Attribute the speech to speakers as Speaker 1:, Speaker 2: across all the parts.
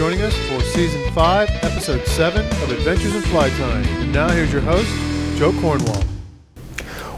Speaker 1: joining us for Season 5, Episode 7 of Adventures in Fly Tying. And now here's your host, Joe Cornwall.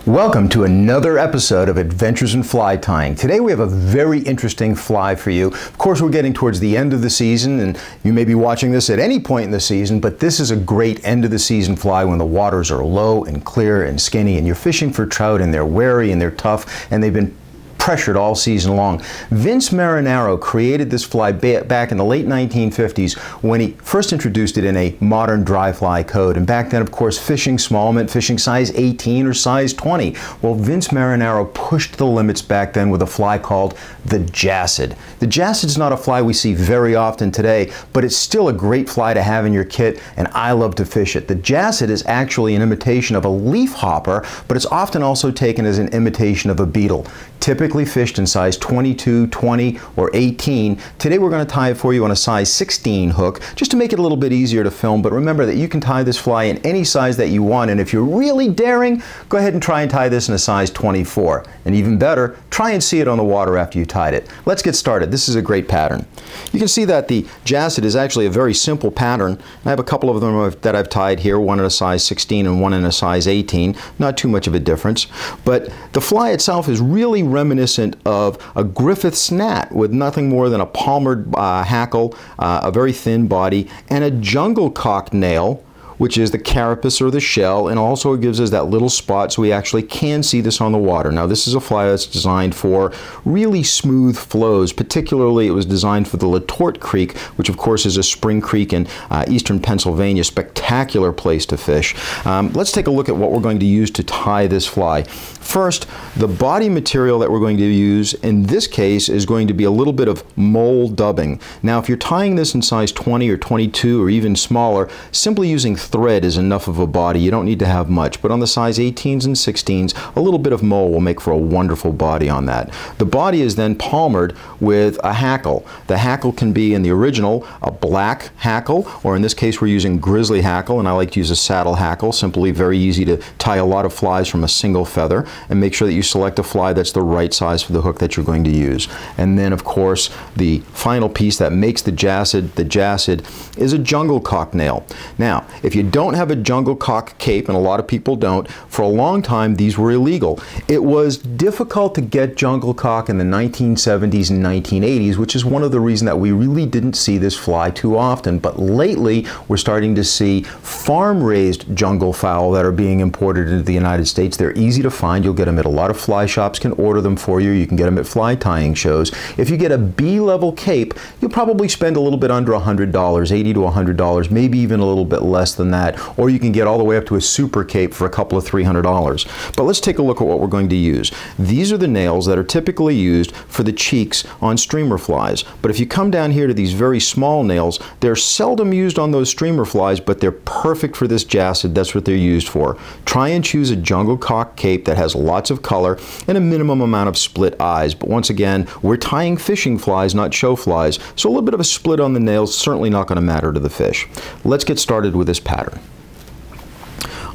Speaker 2: Welcome to another episode of Adventures in Fly Tying. Today we have a very interesting fly for you. Of course, we're getting towards the end of the season, and you may be watching this at any point in the season, but this is a great end of the season fly when the waters are low and clear and skinny, and you're fishing for trout, and they're wary and they're tough, and they've been pressured all season long. Vince Marinaro created this fly back in the late 1950s when he first introduced it in a modern dry fly code. And back then, of course, fishing small meant fishing size 18 or size 20. Well, Vince Marinaro pushed the limits back then with a fly called the Jassid. The Jassid is not a fly we see very often today, but it's still a great fly to have in your kit, and I love to fish it. The Jassid is actually an imitation of a leaf hopper, but it's often also taken as an imitation of a beetle typically fished in size 22, 20, or 18. Today we're going to tie it for you on a size 16 hook just to make it a little bit easier to film. But remember that you can tie this fly in any size that you want. And if you're really daring, go ahead and try and tie this in a size 24. And even better, try and see it on the water after you tied it. Let's get started. This is a great pattern. You can see that the Jassid is actually a very simple pattern. I have a couple of them that I've tied here, one in a size 16 and one in a size 18. Not too much of a difference. But the fly itself is really reminiscent of a Griffith's gnat with nothing more than a palmered uh, hackle, uh, a very thin body, and a jungle cock nail which is the carapace or the shell, and also it gives us that little spot so we actually can see this on the water. Now this is a fly that's designed for really smooth flows, particularly it was designed for the Letort Creek, which of course is a spring creek in uh, eastern Pennsylvania, spectacular place to fish. Um, let's take a look at what we're going to use to tie this fly. First, the body material that we're going to use in this case is going to be a little bit of mole dubbing. Now if you're tying this in size 20 or 22 or even smaller, simply using thread is enough of a body. You don't need to have much. But on the size 18s and 16s, a little bit of mole will make for a wonderful body on that. The body is then palmered with a hackle. The hackle can be in the original a black hackle, or in this case we're using grizzly hackle, and I like to use a saddle hackle, simply very easy to tie a lot of flies from a single feather, and make sure that you select a fly that's the right size for the hook that you're going to use. And then of course the final piece that makes the jassid the jassid is a jungle cock nail. Now if you you don't have a jungle cock cape, and a lot of people don't, for a long time these were illegal. It was difficult to get jungle cock in the 1970s and 1980s, which is one of the reasons that we really didn't see this fly too often. But lately, we're starting to see farm-raised jungle fowl that are being imported into the United States. They're easy to find. You'll get them at a lot of fly shops can order them for you. You can get them at fly tying shows. If you get a B-level cape, you'll probably spend a little bit under $100, 80 to $100, maybe even a little bit less than that, or you can get all the way up to a super cape for a couple of $300. But let's take a look at what we're going to use. These are the nails that are typically used for the cheeks on streamer flies. But if you come down here to these very small nails, they're seldom used on those streamer flies, but they're perfect for this jassid. That's what they're used for. Try and choose a jungle cock cape that has lots of color and a minimum amount of split eyes. But once again, we're tying fishing flies, not show flies, so a little bit of a split on the nails certainly not going to matter to the fish. Let's get started with this pattern pattern.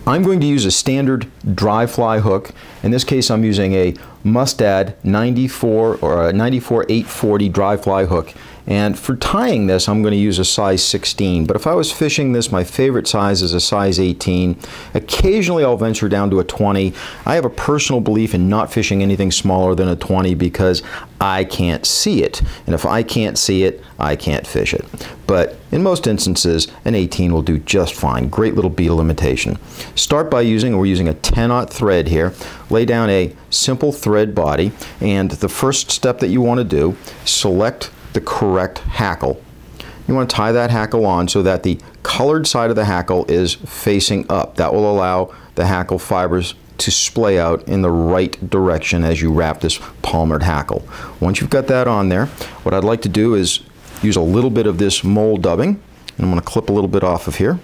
Speaker 2: I'm going to use a standard dry fly hook. In this case, I'm using a Mustad 94 or a 94 840 dry fly hook. And for tying this, I'm going to use a size 16. But if I was fishing this, my favorite size is a size 18. Occasionally, I'll venture down to a 20. I have a personal belief in not fishing anything smaller than a 20 because I can't see it. And if I can't see it, I can't fish it. But in most instances, an 18 will do just fine. Great little beetle imitation. Start by using, we're using a 10-aught thread here. Lay down a simple thread body. And the first step that you want to do, select the correct hackle. You want to tie that hackle on so that the colored side of the hackle is facing up. That will allow the hackle fibers to splay out in the right direction as you wrap this palmered hackle. Once you've got that on there, what I'd like to do is use a little bit of this mole dubbing, and I'm going to clip a little bit off of here.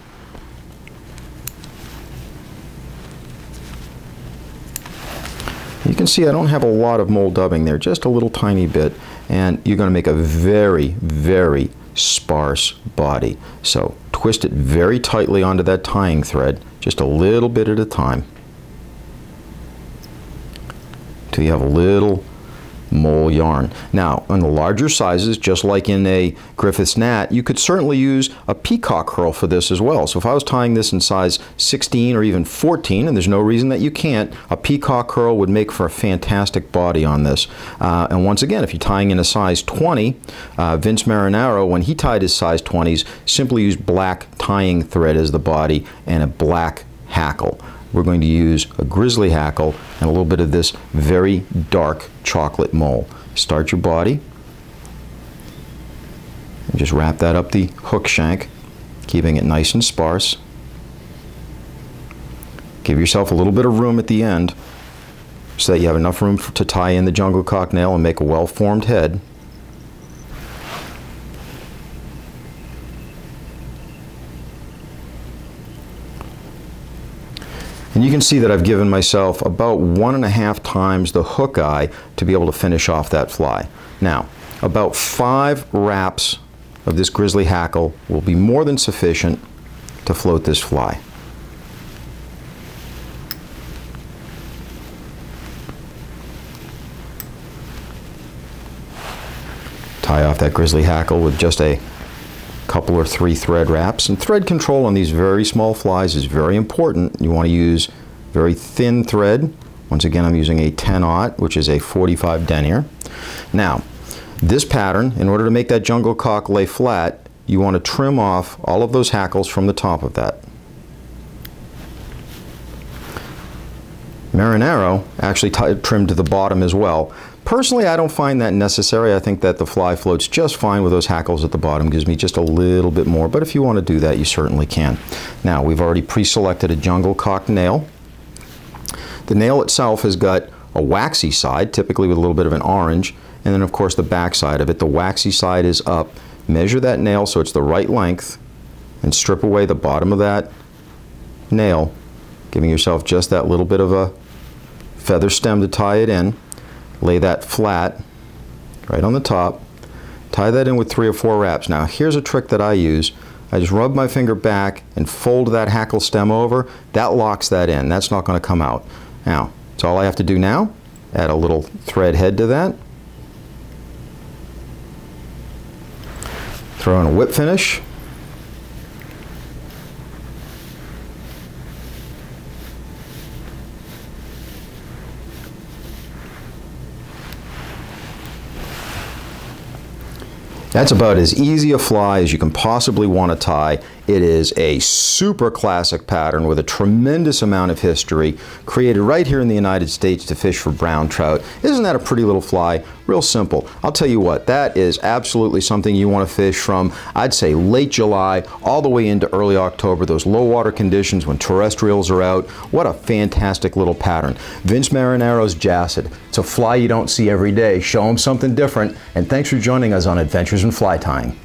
Speaker 2: You can see I don't have a lot of mole dubbing there, just a little tiny bit and you're going to make a very, very sparse body. So twist it very tightly onto that tying thread, just a little bit at a time, till you have a little mole yarn. Now, on the larger sizes, just like in a Griffith's Gnat, you could certainly use a peacock herl for this as well. So if I was tying this in size 16 or even 14, and there's no reason that you can't, a peacock herl would make for a fantastic body on this. Uh, and once again, if you're tying in a size 20, uh, Vince Marinaro, when he tied his size 20s, simply used black tying thread as the body and a black hackle we're going to use a grizzly hackle and a little bit of this very dark chocolate mole. Start your body and just wrap that up the hook shank, keeping it nice and sparse. Give yourself a little bit of room at the end so that you have enough room to tie in the jungle cock nail and make a well-formed head. And you can see that I've given myself about one and a half times the hook eye to be able to finish off that fly. Now, about five wraps of this grizzly hackle will be more than sufficient to float this fly. Tie off that grizzly hackle with just a couple or three thread wraps. And thread control on these very small flies is very important. You want to use very thin thread. Once again, I'm using a 10-aught, which is a 45 denier. Now, this pattern, in order to make that jungle cock lay flat, you want to trim off all of those hackles from the top of that. Marinaro actually trimmed to the bottom as well. Personally, I don't find that necessary. I think that the fly floats just fine with those hackles at the bottom. Gives me just a little bit more, but if you want to do that, you certainly can. Now, we've already pre-selected a jungle cock nail. The nail itself has got a waxy side, typically with a little bit of an orange, and then of course the back side of it. The waxy side is up. Measure that nail so it's the right length and strip away the bottom of that nail, giving yourself just that little bit of a feather stem to tie it in lay that flat right on the top, tie that in with three or four wraps. Now here's a trick that I use. I just rub my finger back and fold that hackle stem over. That locks that in. That's not going to come out. Now, that's all I have to do now. Add a little thread head to that. Throw in a whip finish. That's about as easy a fly as you can possibly want to tie. It is a super classic pattern with a tremendous amount of history, created right here in the United States to fish for brown trout. Isn't that a pretty little fly? Real simple. I'll tell you what, that is absolutely something you want to fish from, I'd say late July, all the way into early October, those low water conditions when terrestrials are out. What a fantastic little pattern. Vince Marinaro's Jassid. It's a fly you don't see every day. Show them something different, and thanks for joining us on Adventures in Fly Tying.